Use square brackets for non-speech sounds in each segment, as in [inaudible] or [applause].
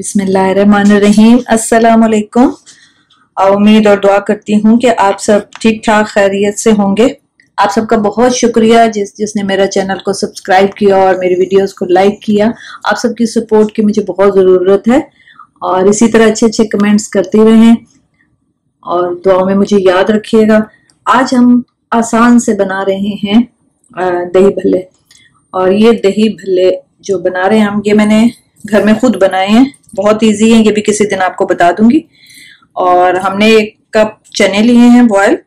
बिस्मिल्लाहिर्रहमानिर्रहीम। अस्सलाम वालेकुम उम्मीद और दुआ करती हूँ कि आप सब ठीक ठाक खैरियत से होंगे। आप सबका बहुत शुक्रिया, जिस, जिसने मेरा चैनल को सब्सक्राइब किया और मेरी वीडियोस को लाइक किया। आप सबकी सपोर्ट की मुझे बहुत ज़रूरत है। और इसी तरह अच्छे अच्छे कमेंट्स करते रहें। और दुआ में मुझे याद रखिएगा। आज हम आसान से बना रहे हैं दही भल्ले। और ये दही भल्ले जो बना रहे हैं हम, ये मैंने घर में खुद बनाए हैं। बहुत इजी है, ये भी किसी दिन आपको बता दूँगी। और हमने एक कप चने लिए हैं बॉयल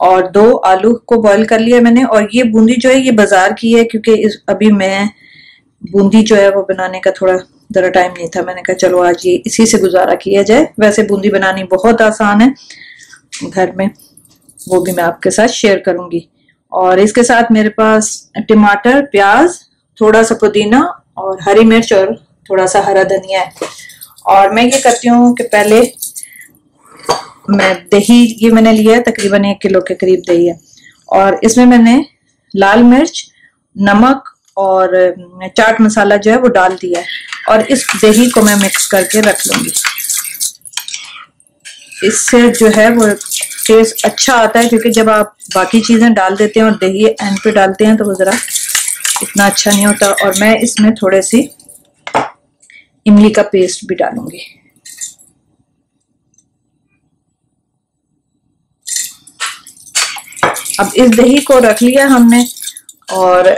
और दो आलू को बॉईल कर लिया मैंने। और ये बूंदी जो है, ये बाज़ार की है, क्योंकि इस, अभी मैं बूंदी जो है, वो बनाने का थोड़ा, ज़रा टाइम नहीं था। मैंने कहा, चलो आज ये इसी से गुजारा किया जाए। वैसे बूंदी बनानी बहुत आसान है। घर में, वो भी मैं आपके साथ शेयर करूँगी। और इसके साथ मेरे पास टमाटर, प्याज, थोड़ा सा पुदीना और हरी मिर्च और थोड़ा सा हरा धनिया है। और मैं ये करती हूँ कि पहले मैं दही ये मैंने लिया है, तकरीबन एक किलो के करीब दही है। और इसमें मैंने लाल मिर्च, नमक और चाट मसाला जो है वो डाल दिया है। और इस दही को मैं मिक्स करके रख लूँगी। इससे जो है वो टेस्ट अच्छा आता है, क्योंकि जब आप बाकी चीज़ें डाल देते हैं और दही एंड पे डालते हैं तो वो जरा इतना अच्छा नहीं होता। और मैं इसमें थोड़े सी इमली का पेस्ट भी डालूँगी। अब इस दही को रख लिया हमने, और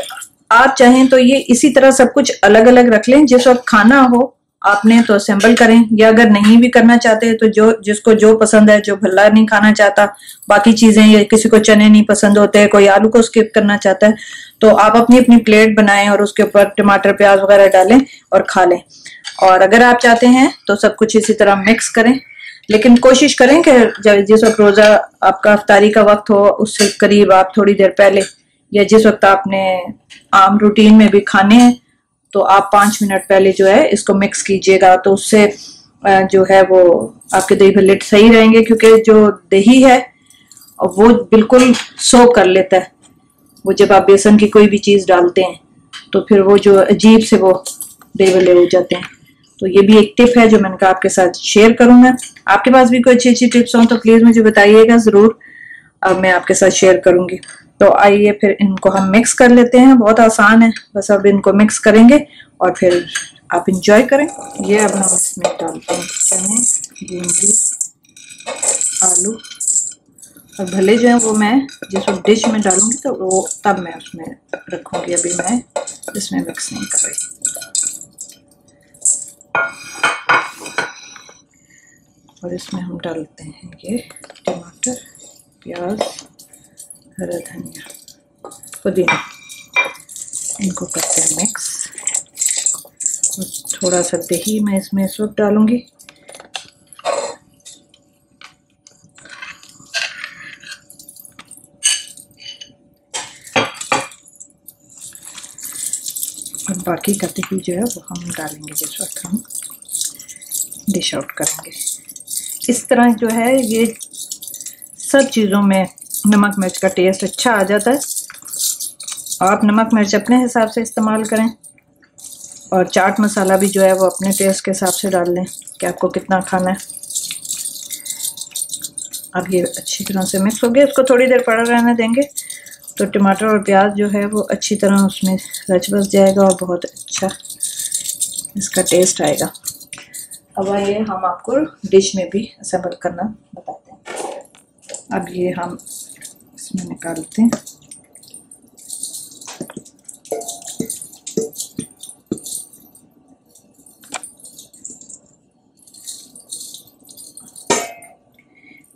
आप चाहें तो ये इसी तरह सब कुछ अलग अलग रख लें, जिस वक्त खाना हो, आपने तो असेंबल करें। या अगर नहीं भी करना चाहते तो जो, जिसको जो पसंद है, जो भल्ला नहीं खाना चाहता, बाकी चीज़ें या किसी को चने नहीं पसंद होते कोई आलू को स्किप करना चाहता है तो आप अपनी अपनी प्लेट बनाएँ और उसके ऊपर टमाटर, प्याज वगैरह डालें और खा लें। और अगर आप चाहते हैं तो सब कुछ इसी तरह मिक्स करें। लेकिन कोशिश करें कि जिस वक्त रोजा आपका अफ्तारी का वक्त हो, उससे करीब आप थोड़ी देर पहले या जिस वक्त आपने आम रूटीन में भी खाने हैं तो आप पाँच मिनट पहले जो है, इसको मिक्स कीजिएगा। तो उससे जो है वो आपके दही भल्ले सही रहेंगे, क्योंकि जो दही है, वो बिल्कुल सो कर लेता है। वो जब आप बेसन की कोई भी चीज़ डालते हैं तो फिर वो जो अजीब से वो दही भल्ले हो जाते हैं। तो ये भी एक टिप है जो मैंने कहा आपके साथ शेयर करूँगा। आपके पास भी कोई अच्छी अच्छी टिप्स हो तो प्लीज़ मुझे बताइएगा, ज़रूर। अब मैं आपके साथ शेयर करूँगी। तो आइए फिर इनको हम मिक्स कर लेते हैं। बहुत आसान है। बस अब इनको मिक्स करेंगे और फिर आप इंजॉय करें। ये अब हम इसमें डालते हैं चने बूंदी आलू। और भले जो है वो मैं जिस वक्त डिश में डालूँगी तो वो तब मैं उसमें रखूँगी। अभी मैं इसमें मिक्स नहीं कर रही। और इसमें हम डालते हैं ये टमाटर, प्याज, हरा धनिया, पुदीना। इनको करते हैं मिक्स और थोड़ा सा दही मैं इसमें इस वक्त डालूँगी। बाकी का दही जो है वो हम डालेंगे जिस वक्त हम डिश आउट करेंगे। इस तरह जो है ये सब चीज़ों में नमक मिर्च का टेस्ट अच्छा आ जाता है। आप नमक मिर्च अपने हिसाब से इस्तेमाल करें और चाट मसाला भी जो है वो अपने टेस्ट के हिसाब से डाल लें कि आपको कितना खाना है। अब ये अच्छी तरह से मिक्स हो गया। इसको थोड़ी देर पड़ा रहने देंगे। तो टमाटर और प्याज जो है वो अच्छी तरह उसमें रच बस जाएगा और बहुत अच्छा इसका टेस्ट आएगा। अब ये हम आपको डिश में भी असेंबल करना बताते हैं। अब ये हम इसमें निकालते हैं।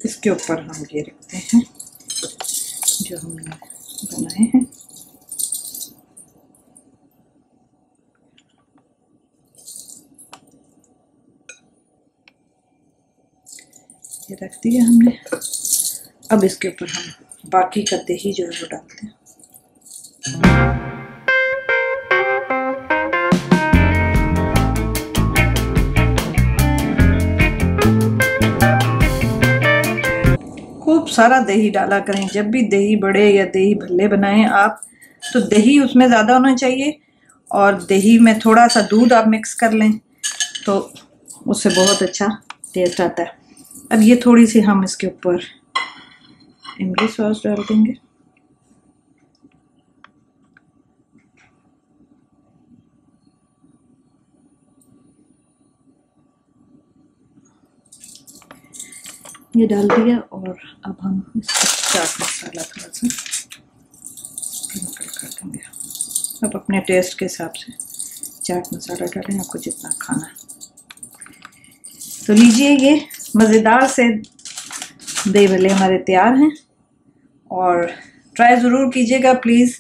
इसके ऊपर हम ये रखते हैं जो हमने बनाए [laughs] हैं ये रख दिया हमने। अब इसके ऊपर हम बाकी का दही जो है वो डालते हैं। सारा दही डाला करें। जब भी दही बड़े या दही भल्ले बनाएँ आप तो दही उसमें ज़्यादा होना चाहिए और दही में थोड़ा सा दूध आप मिक्स कर लें तो उससे बहुत अच्छा टेस्ट आता है। अब ये थोड़ी सी हम इसके ऊपर इमली सॉस डाल देंगे। ये डाल दिया और अब हम चाट मसाला थोड़ा सा कर देंगे। अब अपने टेस्ट के हिसाब से चाट मसाला डालें, आपको जितना खाना तो लीजिए ये मज़ेदार से दही भले हमारे तैयार हैं और ट्राई ज़रूर कीजिएगा प्लीज़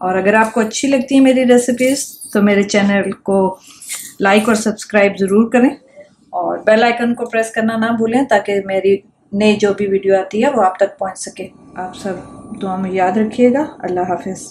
और अगर आपको अच्छी लगती है मेरी रेसिपीज़ तो मेरे चैनल को लाइक और सब्सक्राइब ज़रूर करें। और बेल आइकन को प्रेस करना ना भूलें ताकि मेरी नई जो भी वीडियो आती है वो आप तक पहुँच सके। आप सब दुआ में याद रखिएगा। अल्लाह हाफिज़।